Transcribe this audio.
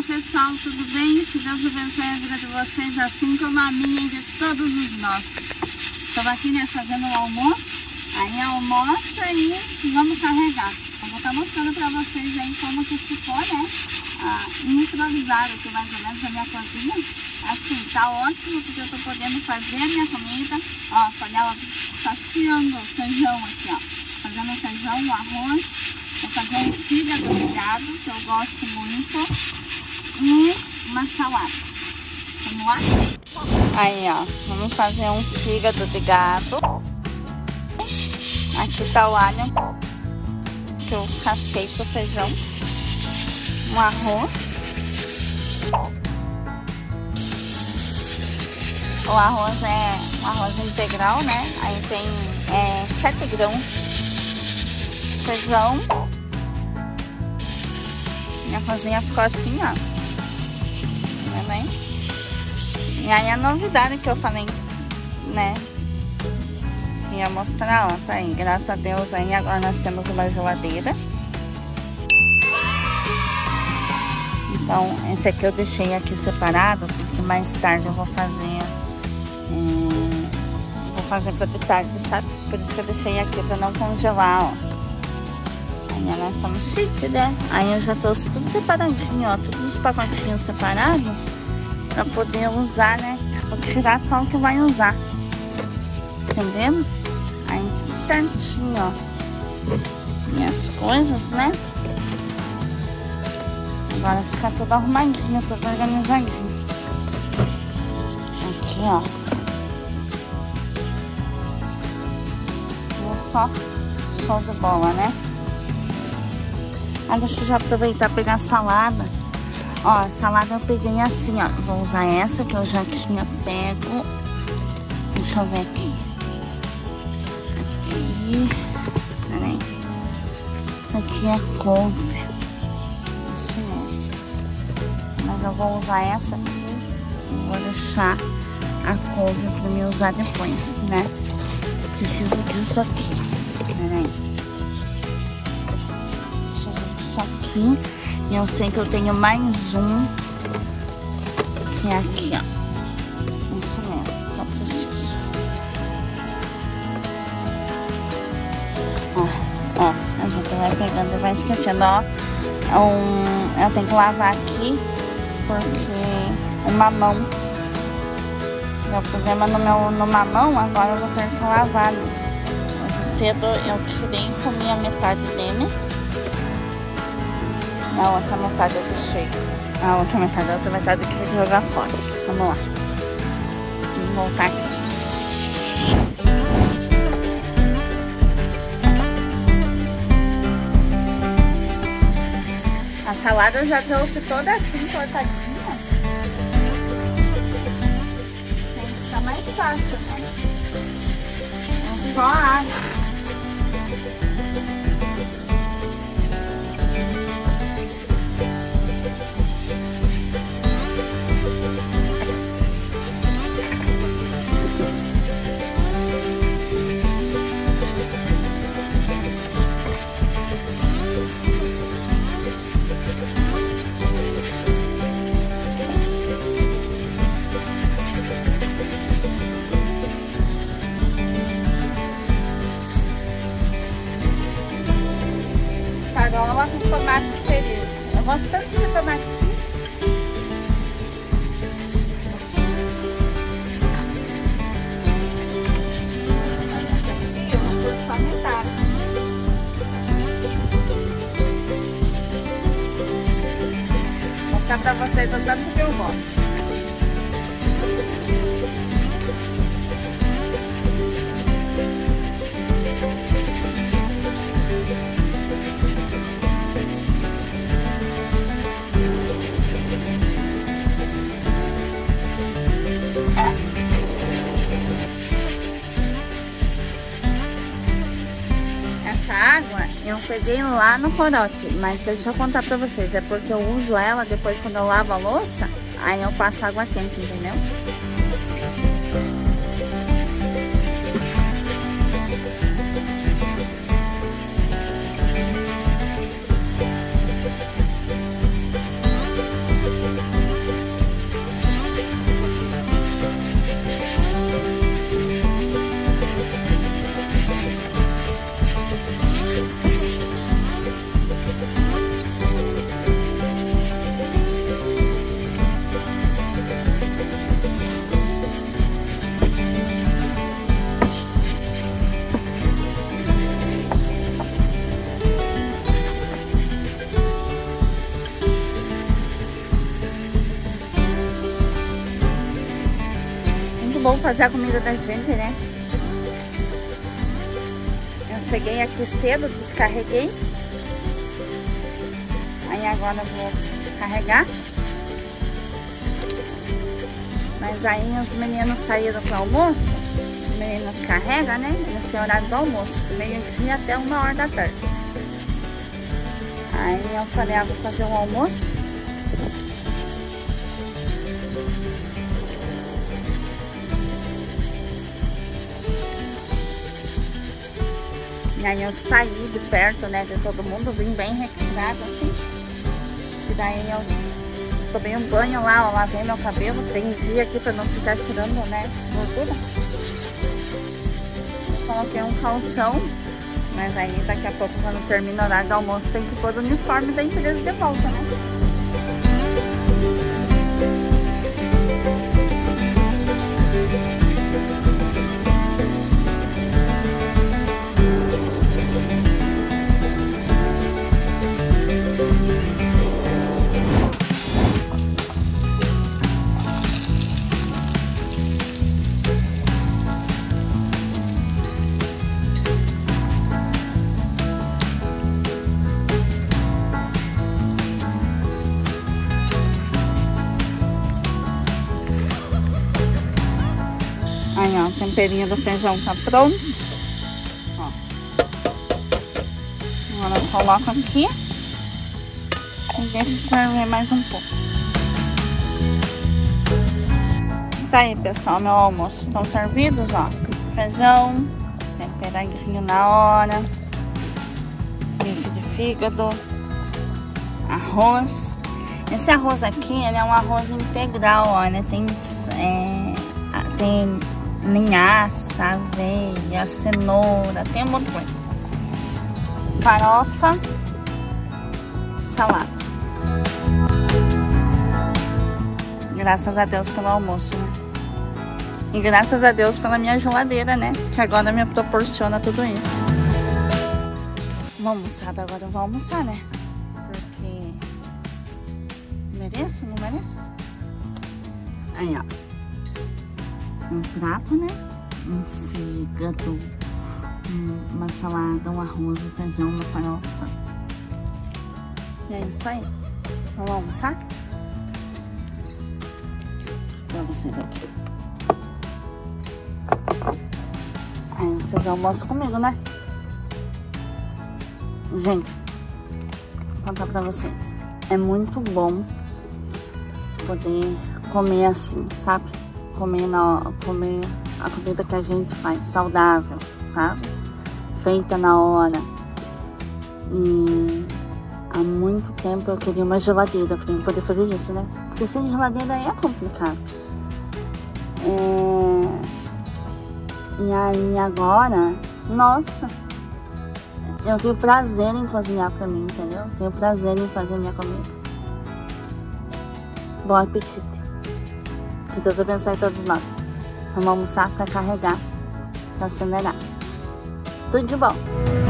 Olá pessoal, tudo bem? Que Deus abençoe a vida de vocês, assim como a minha e de todos os nossos. Estamos aqui né, fazendo o almoço, aí almoça e vamos carregar. Eu vou estar mostrando para vocês aí como que ficou, né? Ah, aqui mais ou menos a minha cozinha. Assim, tá ótimo porque eu tô podendo fazer a minha comida. Ó, panela chiando o feijão aqui, ó. Fazendo feijão, o arroz. Vou fazer um fígado de gado, que eu gosto muito. E uma salada. Vamos lá? Aí, ó. Vamos fazer um fígado de gado. Aqui tá o alho que eu casquei pro feijão. Um arroz. O arroz é um arroz integral, né? Aí tem é, 7 grãos. Feijão. Minha cozinha ficou assim, ó. E aí a novidade que eu falei, né? Ia mostrar, ó, tá aí. Graças a Deus aí agora nós temos uma geladeira. Então, esse aqui eu deixei aqui separado, porque mais tarde eu vou fazer vou fazer pra de tarde, sabe? Por isso que eu deixei aqui pra não congelar, ó. Aí nós estamos chique, né? Aí eu já trouxe tudo separadinho, ó. Todos os pacotinhos separados pra poder usar, né? Tipo, tirar só o que vai usar. Entendendo? Aí certinho, ó. Minhas coisas, né? Agora fica tudo arrumadinho, tudo organizadinho. Aqui, ó. só show de bola, né? Ah, deixa eu já aproveitar e pegar a salada. Ó, salada eu peguei assim, ó. Vou usar essa que eu já tinha pego. Deixa eu ver aqui. Aqui. Peraí. Isso aqui é couve. Isso mesmo. Mas eu vou usar essa aqui. Vou deixar a couve pra me usar depois, né? Preciso disso aqui. Peraí. Preciso disso aqui. E eu sei que eu tenho mais um. Que é aqui, ó. Isso mesmo, que eu preciso. Ó, ó. A gente vai pegando vai esquecendo, ó. Um, eu tenho que lavar aqui. Porque uma mão meu problema no meu no mamão, agora eu vou ter que lavar. Cedo eu tirei e comi a metade dele. A outra metade eu deixei. A outra metade, a outra metade eu tive que jogar fora. Vamos lá. Vamos voltar aqui. A salada eu já trouxe toda assim, cortadinha. fácil, né? Só água. Vou mostrar pra vocês o tanto que eu gosto. Eu peguei lá no corote, mas deixa eu contar pra vocês, é porque eu uso ela depois quando eu lavo a louça, aí eu passo água quente, entendeu? Vamos fazer a comida da gente, né? Eu cheguei aqui cedo, descarreguei. Aí agora vou carregar. Mas aí os meninos saíram para almoço. Os meninos carregam, né? Eles têm horário do almoço. Meio-dia até uma hora da tarde. Aí eu falei, ah, vou fazer um almoço. Aí eu saí de perto, né, de todo mundo, vim bem requintado assim. E daí eu tomei um banho lá, ó, lavei meu cabelo, prendi aqui pra não ficar tirando, né, gordura. Coloquei um calção, mas aí daqui a pouco, quando termina o horário do almoço, tem que pôr o uniforme da empresa de volta, né. Temperinho do feijão tá pronto. Ó. Agora eu coloco aqui. E deixo ferver mais um pouco. Tá aí, pessoal, meu almoço. Estão servidos, ó. Feijão, temperadinho na hora. Bife de fígado. Arroz. Esse arroz aqui, ele é um arroz integral, ó? Tem, é, tem linhaça, aveia, cenoura, tem um monte de coisa. Farofa, salada. Graças a Deus pelo almoço, né? E graças a Deus pela minha geladeira, né? Que agora me proporciona tudo isso. Vamos almoçar, agora eu vou almoçar, né? Porque... Mereço, não mereço? Aí, ó um prato, né? Um fígado, uma salada, um arroz, um feijão, uma farofa. E é isso aí. Vamos almoçar? Pra vocês aqui. Aí vocês almoçam comigo, né? Gente, vou contar pra vocês. É muito bom poder comer assim, sabe? Comer, comer a comida que a gente faz, saudável, sabe? Feita na hora. E há muito tempo eu queria uma geladeira para poder fazer isso, né? Porque sem geladeira é complicado. É... E aí agora, nossa, eu tenho prazer em cozinhar pra mim, entendeu? Tenho prazer em fazer minha comida. Bom apetite. Deus abençoe todos nós. Vamos almoçar para carregar, para acelerar. Tudo de bom.